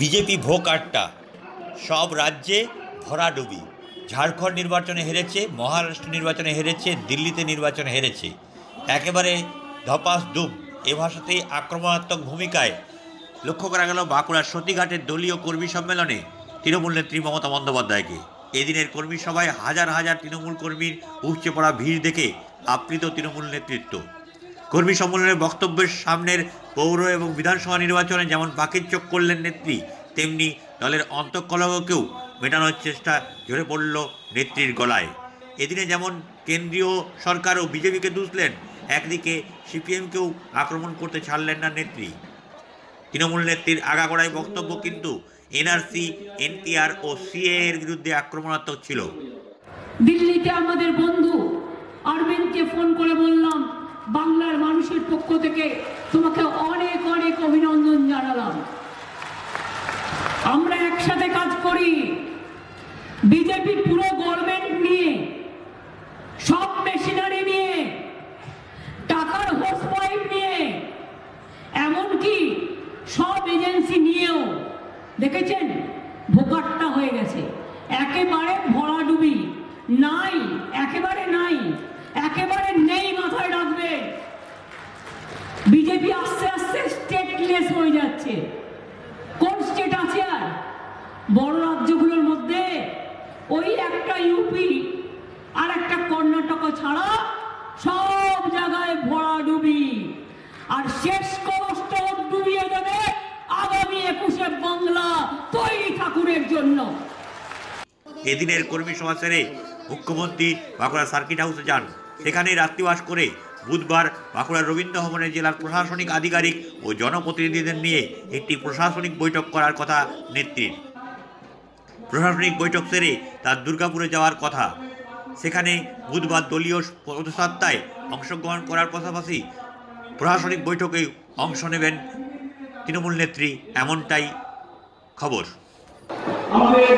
BJP ভোগ আটটা। সব রাজ্যে ভরাডুবি ঝাড়খণ্ড নির্বাচনে হেরেছে, মহারাষ্ট্র নির্বাচনে হেরেছে, দিল্লিতে নির্বাচনে হেরেছে। একেবারে ধপাস দুম। এ ভাষাতেই আক্রমণাত্মক ভূমিকায়। লক্ষ্য করা গেল বাঁকুড়ার সতীঘাটের দলীয় কর্মী সম্মেলনে তৃণমূল নেত্রী মমতা বন্দ্যোপাধ্যায়কে। এদিনের কর্মী সভায় হাজার হাজার তৃণমূল কর্মীর উপচে পড়া ভিড় দেখে আপ্লিত তৃণমূল নেতৃত্ব। কর্মী সম্মেলনের বক্তব্যের সামনের পৌর এবং বিধানসভা নির্বাচনে যেমন পাখির চোখ করলেন নেত্রী, তেমনি দলের অন্তঃকলহকেও মেটানোর চেষ্টা ঝরে পড়ল নেত্রীর গলায়। এদিনে যেমন কেন্দ্রীয় সরকারও বিজেপিকে দুষলেন, একদিকে সিপিএমকেও আক্রমণ করতে ছাড়লেন না নেত্রী। তৃণমূল নেত্রীর আগাগোড়ায় বক্তব্য কিন্তু এনআরসি, এনটিআর ও সিএ এর বিরুদ্ধে আক্রমণাত্মক ছিল। দিল্লিতে আমাদের বন্ধু অরবিন্দকে ফোন করে বললাম বাংলার মানুষের পক্ষ থেকে তোমাকে অনেক অনেক অভিনন্দন জানালাম। আমরা একসাথে কাজ করি। বিজেপি পুরো গভর্নমেন্ট নিয়ে, সব মেশিনারি নিয়ে, টাকার হোস পাইপ নিয়ে, এমনকি সব এজেন্সি নিয়েও, দেখেছেন? ভোকাট্টা হয়ে গেছে। একেবারে ভরাডুবি। নাই, একেবারে নাই, একেবারে নেই। হয়ে যাচ্ছে। কোন স্টেট আছে আর? বড় রাজ্যগুলোর মধ্যে ওই একটা ইউপি আর একটা কর্ণাটক ছাড়া সব জায়গায় ভরাডুবি আর শেষ কষ্ট ডুবিয়ে দেবে আগামী একুশে বাংলা তৈরি ঠাকুরের জন্য। এদিনের কর্মী সভা সেরে মুখ্যমন্ত্রী বাঁকুড়া সার্কিট হাউসে যান। সেখানেই রাত্রিবাস করে বুধবার বাঁকুড়ার রবীন্দ্র ভবনে জেলার প্রশাসনিক আধিকারিক ও জনপ্রতিনিধিদের নিয়ে একটি প্রশাসনিক বৈঠক করার কথা নেত্রীর। প্রশাসনিক বৈঠক সেরে তার দুর্গাপুরে যাওয়ার কথা। সেখানে বুধবার দলীয় পদযাত্রায় অংশগ্রহণ করার পাশাপাশি প্রশাসনিক বৈঠকে অংশ নেবেন তৃণমূল নেত্রী, এমনটাই খবর। আমাদের